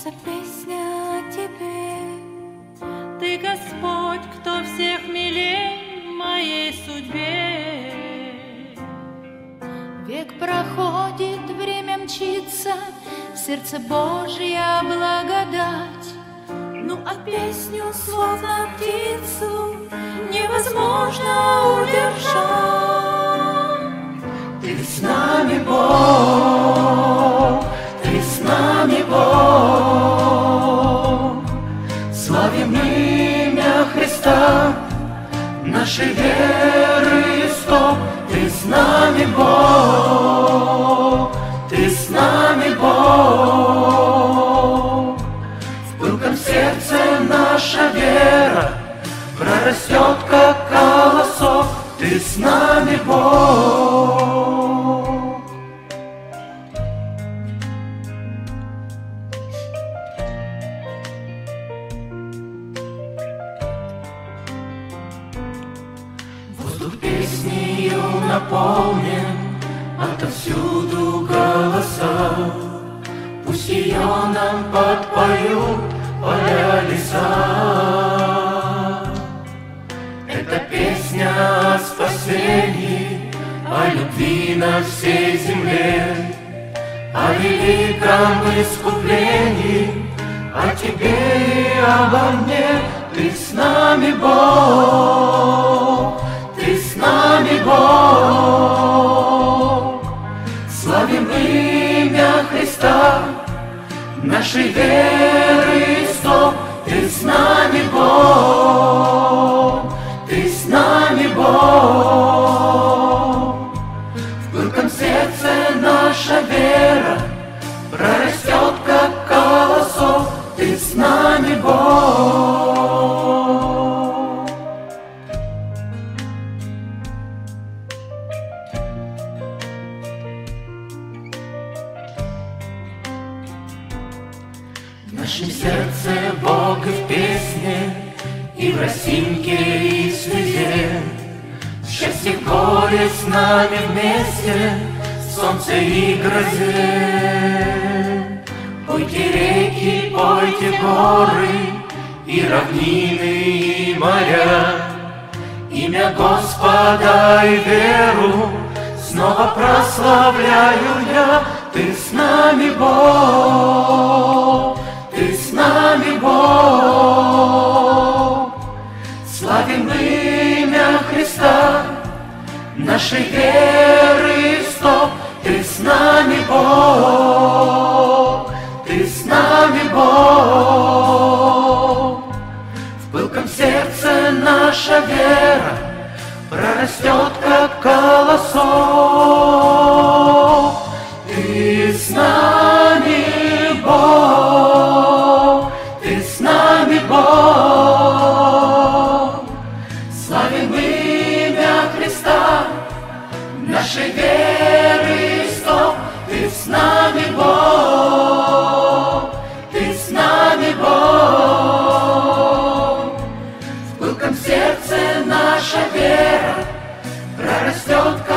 льется песня о тебе. Ты Господь, кто всех милей в моей судьбе. Век проходит, время мчится, сердце Божья благодать. Ну а песню, словно птицу, невозможно удержать. Ты с нами, Бог, нашей веры стоп. Ты с нами, Бог, Ты с нами, Бог. В пылком сердце наша вера прорастет, как колосок. Ты с нами, Бог. Песнею наполнен, отовсюду голоса. Пусть ее нам подпоют поля леса. Это песня о спасении, о любви на всей земле, о великом искуплении, о тебе и обо мне. Ты с нами, Бог, нашей веры стоп. Ты с нами, Бог, В нашем сердце Бог и в песне, и в росинке, и в слезе. Счастье горе с нами вместе, солнце и грозе. Пойте реки, пойте горы, и равнины, и моря. Имя Господа и веру снова прославляю я. Ты с нами, Бог, с нами, Бог. Славим имя Христа, нашей веры стоп. Ты с нами, Бог, ты с нами, Бог. В пылком сердце наша вера прорастет, как колосок. don't